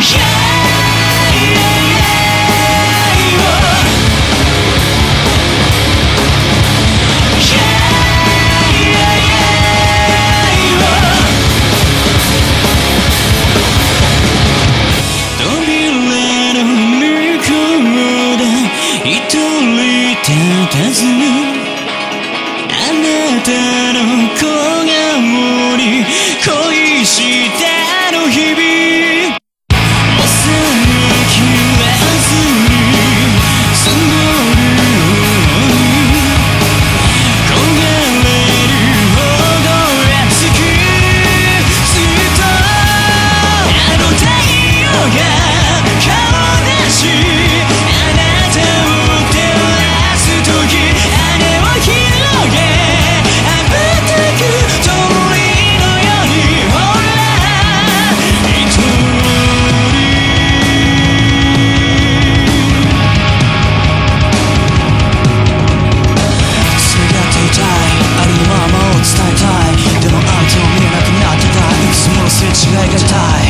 Yeah! snake a tied.